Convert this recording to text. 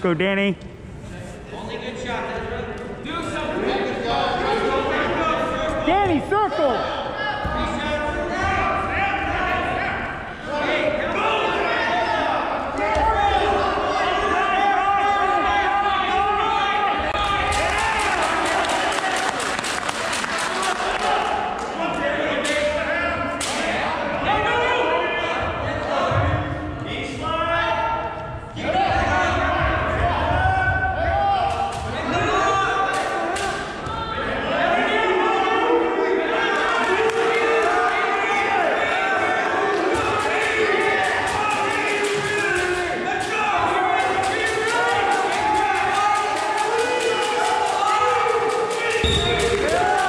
Let's go, Danny. Danny, circle. Yeah.